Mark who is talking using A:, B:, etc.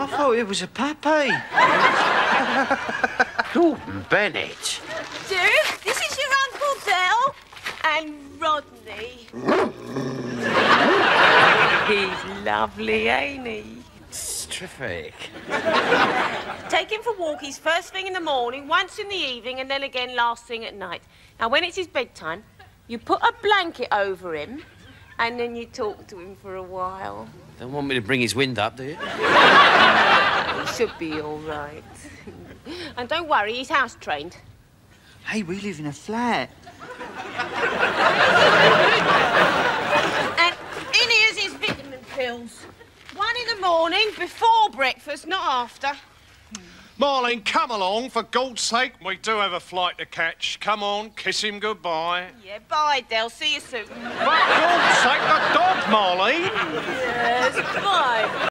A: I thought it was a puppy. Gordon Bennett.
B: Duke, this is your Uncle Del and Rodney. He's lovely, ain't he?
A: It's terrific.
B: Take him for walkies first thing in the morning, once in the evening, and then again last thing at night. Now, when it's his bedtime, you put a blanket over him, and then you talk to him for a while.
A: Don't want me to bring his wind up, do you?
B: He should be all right. and don't worry, he's house trained.
A: Hey, we live in a flat.
B: And in here's his vitamin pills. One in the morning, before breakfast, not after.
C: Marlene, come along, for God's sake. We do have a flight to catch. Come on, kiss him goodbye.
B: Yeah, bye, Del. See you soon.
C: For God's sake, the dog, Marlene.
B: Yes, bye.